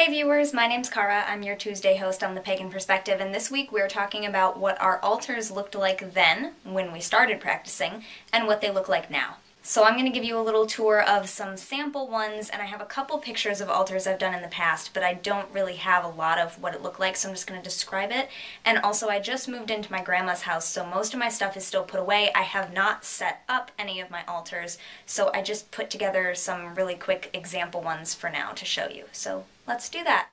Hey viewers, my name's Cara. I'm your Tuesday host on The Pagan Perspective, and this week we're talking about what our altars looked like then, when we started practicing, and what they look like now. So I'm going to give you a little tour of some sample ones, and I have a couple pictures of altars I've done in the past, but I don't really have a lot of what it looked like, so I'm just going to describe it. And also, I just moved into my grandma's house, so most of my stuff is still put away. I have not set up any of my altars, so I just put together some really quick example ones for now to show you. So let's do that.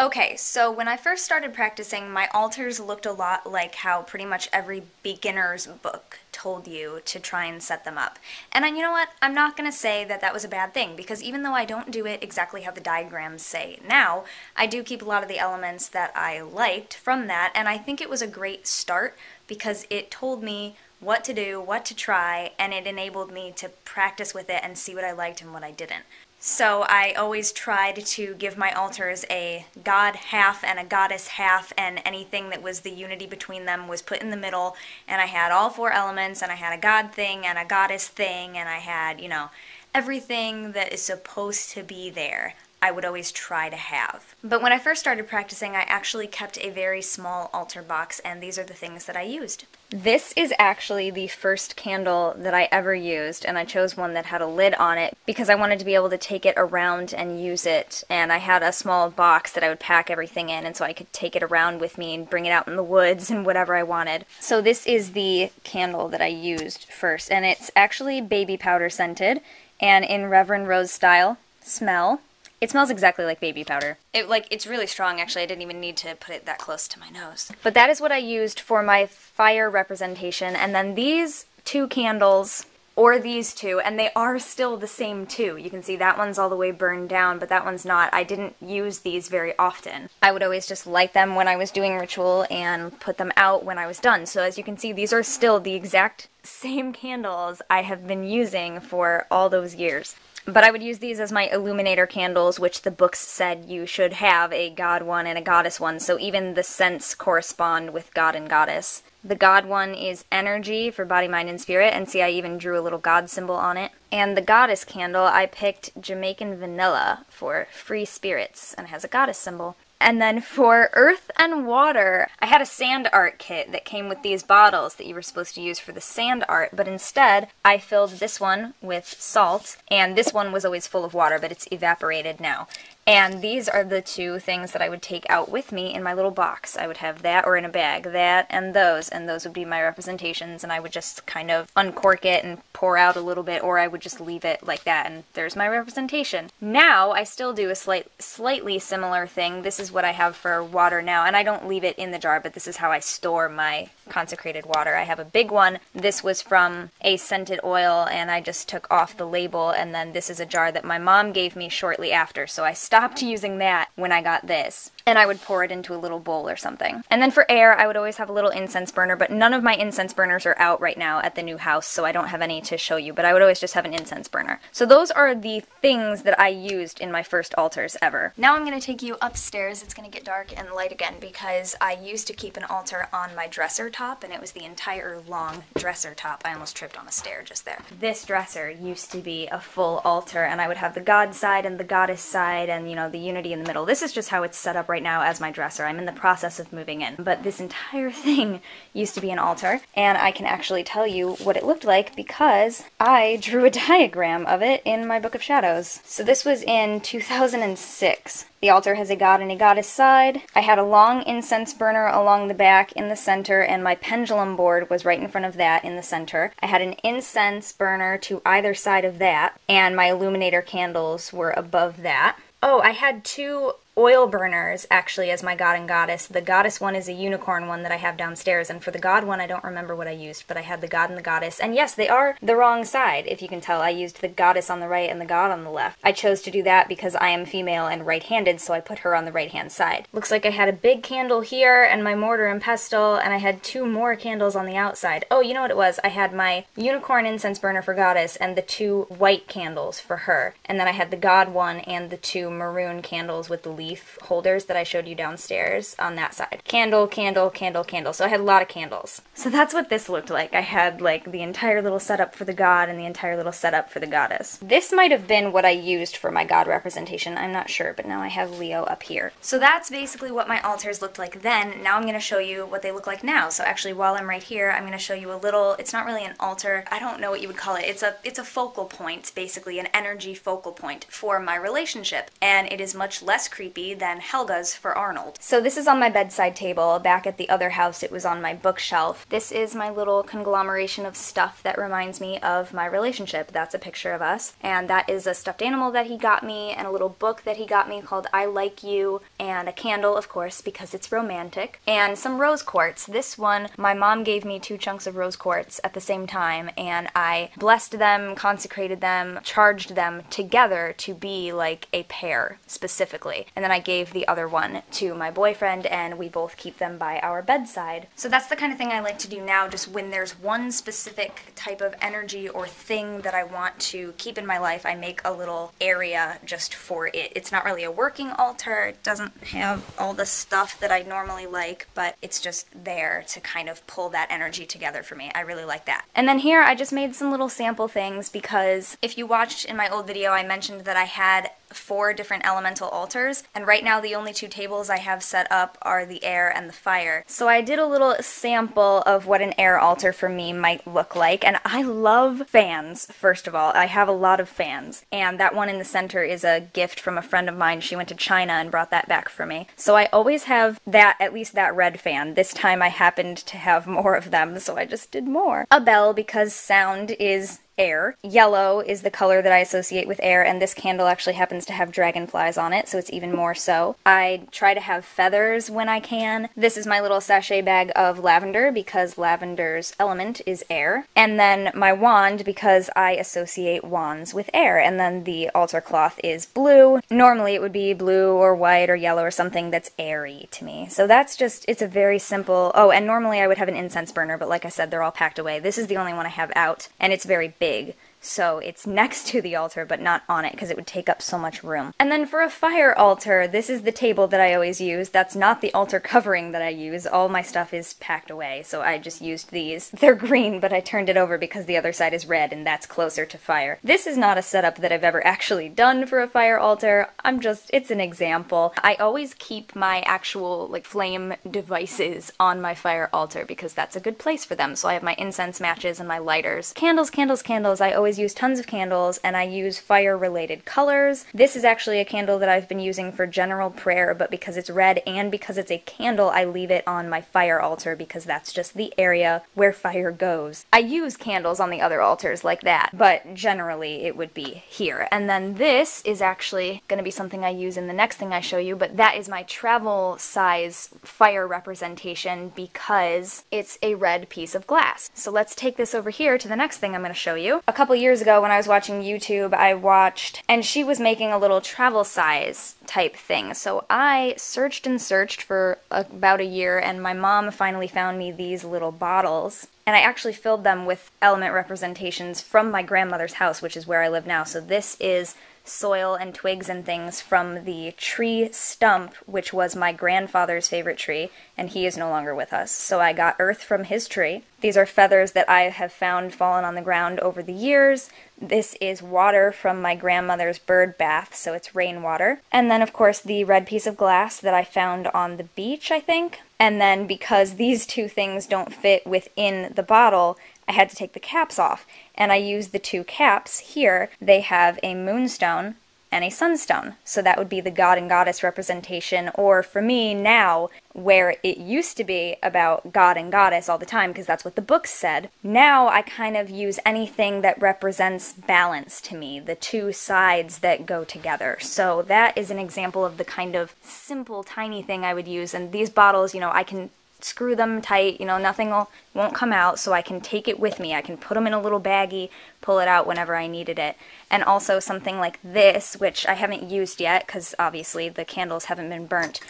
Okay, so when I first started practicing, my altars looked a lot like how pretty much every beginner's book told you to try and set them up. And you know what? I'm not going to say that that was a bad thing, because even though I don't do it exactly how the diagrams say now, I do keep a lot of the elements that I liked from that, and I think it was a great start because it told me what to do, what to try, and it enabled me to practice with it and see what I liked and what I didn't. So I always tried to give my altars a god half and a goddess half, and anything that was the unity between them was put in the middle. And I had all four elements, and I had a god thing and a goddess thing, and I had, you know, everything that is supposed to be there. I would always try to have. But when I first started practicing, I actually kept a very small altar box, and these are the things that I used. This is actually the first candle that I ever used, and I chose one that had a lid on it because I wanted to be able to take it around and use it. And I had a small box that I would pack everything in, and so I could take it around with me and bring it out in the woods and whatever I wanted. So this is the candle that I used first, and it's actually baby powder scented and in Reverend Rose style. Smell. It smells exactly like baby powder. It like it's really strong actually. I didn't even need to put it that close to my nose. But that is what I used for my fire representation and then these two candles or these two and they are still the same two. You can see that one's all the way burned down, but that one's not. I didn't use these very often. I would always just light them when I was doing ritual and put them out when I was done. So as you can see, these are still the exact same candles I have been using for all those years. But I would use these as my illuminator candles, which the books said you should have a god one and a goddess one, so even the scents correspond with god and goddess. The god one is energy for body, mind, and spirit, and see I even drew a little god symbol on it. And the goddess candle, I picked Jamaican vanilla for free spirits, and has a goddess symbol. And then for earth and water, I had a sand art kit that came with these bottles that you were supposed to use for the sand art, but instead I filled this one with salt, and this one was always full of water, but it's evaporated now. And these are the two things that I would take out with me in my little box. I would have that or in a bag, that and those, and those would be my representations, and I would just kind of uncork it and pour out a little bit, or I would just leave it like that, and there's my representation. Now, I still do a slight, slightly similar thing. This is what I have for water now, and I don't leave it in the jar, but this is how I store my consecrated water. I have a big one. This was from a scented oil, and I just took off the label, and then this is a jar that my mom gave me shortly after, so I stopped using that when I got this and I would pour it into a little bowl or something. And then for air, I would always have a little incense burner, but none of my incense burners are out right now at the new house, so I don't have any to show you, but I would always just have an incense burner. So those are the things that I used in my first altars ever. Now I'm going to take you upstairs. It's going to get dark and light again because I used to keep an altar on my dresser top, and it was the entire long dresser top. I almost tripped on a stair just there. This dresser used to be a full altar, and I would have the god side and the goddess side and, you know, the unity in the middle. This is just how it's set up right now as my dresser. I'm in the process of moving in. But this entire thing used to be an altar, and I can actually tell you what it looked like because I drew a diagram of it in my Book of Shadows. So this was in 2006. The altar has a god and a goddess side. I had a long incense burner along the back in the center, and my pendulum board was right in front of that in the center. I had an incense burner to either side of that, and my illuminator candles were above that. Oh, I had two oil burners actually as my god and goddess. The goddess one is a unicorn one that I have downstairs, and for the god one, I don't remember what I used, but I had the god and the goddess. And yes, they are the wrong side, if you can tell. I used the goddess on the right and the god on the left. I chose to do that because I am female and right handed, so I put her on the right hand side. Looks like I had a big candle here and my mortar and pestle, and I had two more candles on the outside. Oh, you know what it was? I had my unicorn incense burner for goddess and the two white candles for her. And then I had the god one and the two maroon candles with the leaf holders that I showed you downstairs on that side. Candle, candle, candle, candle. So I had a lot of candles. So that's what this looked like. I had like the entire little setup for the god and the entire little setup for the goddess. This might have been what I used for my god representation. I'm not sure, but now I have Leo up here. So that's basically what my altars looked like then. Now I'm going to show you what they look like now. So actually while I'm right here, I'm going to show you a little, it's not really an altar. I don't know what you would call it. It's a it's a focal point, basically an energy focal point for my relationship. And it is much less creepy than Helga's for Arnold. So this is on my bedside table. Back at the other house, it was on my bookshelf. This is my little conglomeration of stuff that reminds me of my relationship. That's a picture of us. And that is a stuffed animal that he got me and a little book that he got me called I Like You and a candle, of course, because it's romantic, and some rose quartz. This one, my mom gave me two chunks of rose quartz at the same time, and I blessed them, consecrated them, charged them together to be like a pair specifically. And then I gave the other one to my boyfriend, and we both keep them by our bedside. So that's the kind of thing I like to do now, just when there's one specific type of energy or thing that I want to keep in my life, I make a little area just for it. It's not really a working altar, it doesn't have all the stuff that I normally like, but it's just there to kind of pull that energy together for me. I really like that. And then here I just made some little sample things because if you watched in my old video, I mentioned that I had four different elemental altars, and right now the only two tables I have set up are the air and the fire. So I did a little sample of what an air altar for me might look like, and I love fans, first of all. I have a lot of fans, and that one in the center is a gift from a friend of mine. She went to China and brought that back for me. So I always have that, at least that red fan. This time I happened to have more of them, so I just did more. A bell because sound is air. Yellow is the color that I associate with air, and this candle actually happens to have dragonflies on it, so it's even more so. I try to have feathers when I can. This is my little sachet bag of lavender because lavender's element is air. And then my wand because I associate wands with air. And then the altar cloth is blue. Normally it would be blue or white or yellow or something that's airy to me. So that's just, it's a very simple, oh, and normally I would have an incense burner, but like I said, they're all packed away. This is the only one I have out, and it's very big big so it's next to the altar but not on it because it would take up so much room. And then for a fire altar, this is the table that I always use. That's not the altar covering that I use. All my stuff is packed away, so I just used these. They're green, but I turned it over because the other side is red and that's closer to fire. This is not a setup that I've ever actually done for a fire altar. I'm just, it's an example. I always keep my actual like flame devices on my fire altar because that's a good place for them. So I have my incense matches and my lighters. Candles, candles, candles. I always always use tons of candles and I use fire related colors. This is actually a candle that I've been using for general prayer, but because it's red and because it's a candle, I leave it on my fire altar because that's just the area where fire goes. I use candles on the other altars like that, but generally it would be here. And then this is actually going to be something I use in the next thing I show you, but that is my travel size fire representation because it's a red piece of glass. So let's take this over here to the next thing I'm going to show you. A couple years ago when I was watching YouTube, I watched, and she was making a little travel size type thing. So I searched and searched for about a year, and my mom finally found me these little bottles. And I actually filled them with element representations from my grandmother's house, which is where I live now. So this is soil and twigs and things from the tree stump, which was my grandfather's favorite tree, and he is no longer with us. So I got earth from his tree. These are feathers that I have found fallen on the ground over the years. This is water from my grandmother's bird bath, so it's rainwater. And then, of course, the red piece of glass that I found on the beach, I think. And then, because these two things don't fit within the bottle, I had to take the caps off. And I used the two caps here. They have a moonstone and a sunstone. So that would be the god and goddess representation, or for me now, where it used to be about god and goddess all the time, because that's what the books said. Now I kind of use anything that represents balance to me, the two sides that go together. So that is an example of the kind of simple, tiny thing I would use. And these bottles, you know, I can screw them tight, you know, nothing will, won't come out, so I can take it with me. I can put them in a little baggie, pull it out whenever I needed it. And also something like this, which I haven't used yet, because obviously the candles haven't been burnt.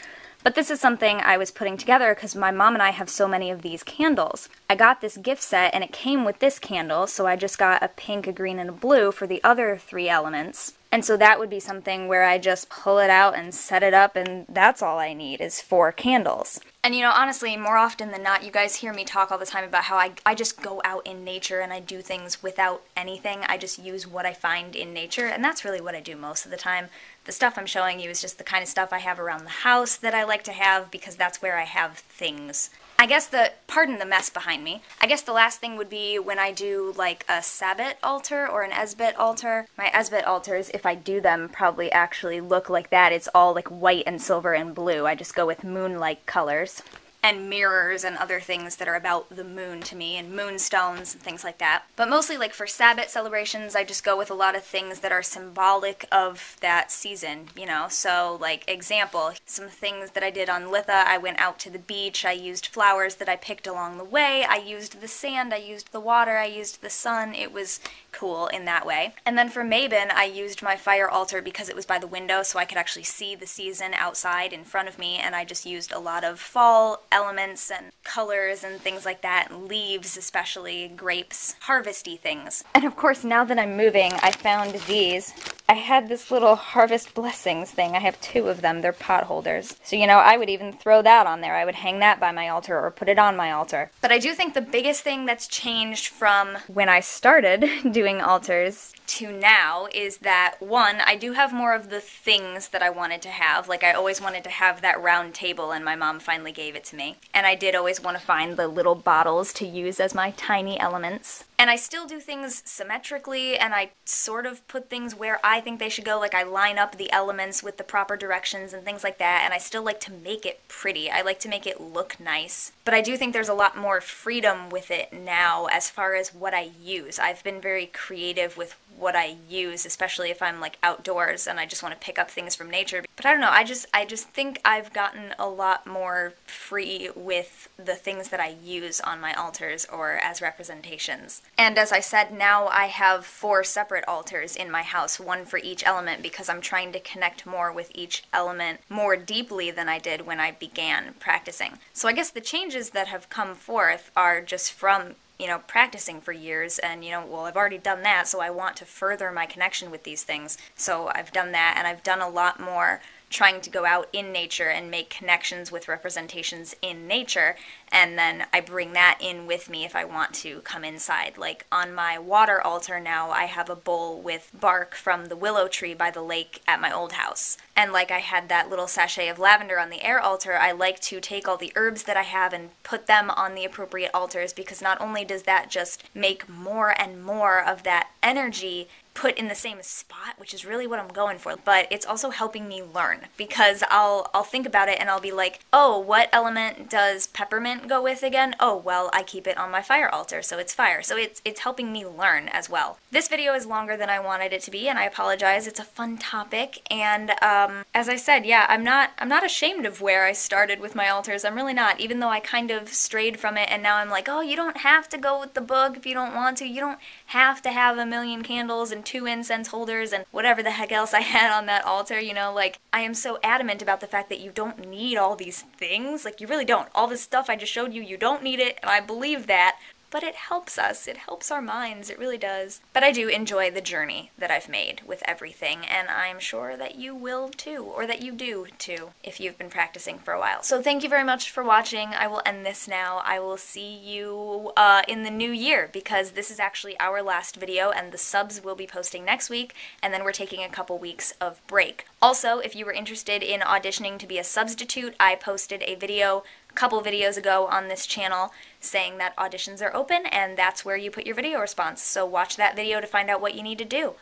But this is something I was putting together because my mom and I have so many of these candles. I got this gift set and it came with this candle, so I just got a pink, a green, and a blue for the other three elements. And so that would be something where I just pull it out and set it up, and that's all I need is four candles. And you know, honestly, more often than not, you guys hear me talk all the time about how I, I just go out in nature and I do things without anything. I just use what I find in nature, and that's really what I do most of the time. The stuff I'm showing you is just the kind of stuff I have around the house that I like to have because that's where I have things. I guess the, pardon the mess behind me, I guess the last thing would be when I do like a Sabbat altar or an Esbat altar. My Esbat altars, if I do them, probably actually look like that. It's all like white and silver and blue. I just go with moon-like colors and mirrors and other things that are about the moon to me and moonstones and things like that. But mostly like for Sabbath celebrations, I just go with a lot of things that are symbolic of that season, you know. So like example, some things that I did on Litha, I went out to the beach, I used flowers that I picked along the way, I used the sand, I used the water, I used the sun. It was cool in that way. And then for Mabon, I used my fire altar because it was by the window so I could actually see the season outside in front of me and I just used a lot of fall elements and colors and things like that, leaves especially, grapes, harvesty things. And of course, now that I'm moving, I found these. I had this little harvest blessings thing. I have two of them. They're pot holders. So, you know, I would even throw that on there. I would hang that by my altar or put it on my altar. But I do think the biggest thing that's changed from when I started doing altars to now is that one, I do have more of the things that I wanted to have. Like I always wanted to have that round table and my mom finally gave it to me. And I did always want to find the little bottles to use as my tiny elements. And I still do things symmetrically and I sort of put things where I think they should go. Like I line up the elements with the proper directions and things like that. And I still like to make it pretty. I like to make it look nice. But I do think there's a lot more freedom with it now as far as what I use. I've been very creative with what I use, especially if I'm like outdoors and I just want to pick up things from nature. But I don't know, I just I just think I've gotten a lot more free with the things that I use on my altars or as representations. And as I said, now I have four separate altars in my house, one for each element because I'm trying to connect more with each element more deeply than I did when I began practicing. So I guess the changes that have come forth are just from you know, practicing for years and, you know, well, I've already done that, so I want to further my connection with these things. So I've done that and I've done a lot more trying to go out in nature and make connections with representations in nature and then I bring that in with me if I want to come inside. Like on my water altar now, I have a bowl with bark from the willow tree by the lake at my old house. And like I had that little sachet of lavender on the air altar, I like to take all the herbs that I have and put them on the appropriate altars because not only does that just make more and more of that energy put in the same spot, which is really what I'm going for. But it's also helping me learn because I'll I'll think about it and I'll be like, "Oh, what element does peppermint go with again? Oh, well, I keep it on my fire altar, so it's fire." So it's it's helping me learn as well. This video is longer than I wanted it to be, and I apologize. It's a fun topic, and um, as I said, yeah, I'm not I'm not ashamed of where I started with my altars. I'm really not, even though I kind of strayed from it, and now I'm like, "Oh, you don't have to go with the book if you don't want to. You don't have to have a million candles and two incense holders and whatever the heck else I had on that altar, you know, like I am so adamant about the fact that you don't need all these things. Like you really don't. All this stuff I just showed you, you don't need it, and I believe that but it helps us. It helps our minds. It really does. But I do enjoy the journey that I've made with everything, and I'm sure that you will too, or that you do too, if you've been practicing for a while. So thank you very much for watching. I will end this now. I will see you uh, in the new year because this is actually our last video, and the subs will be posting next week, and then we're taking a couple weeks of break. Also, if you were interested in auditioning to be a substitute, I posted a video couple videos ago on this channel saying that auditions are open and that's where you put your video response. So watch that video to find out what you need to do.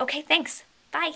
Okay, thanks. Bye.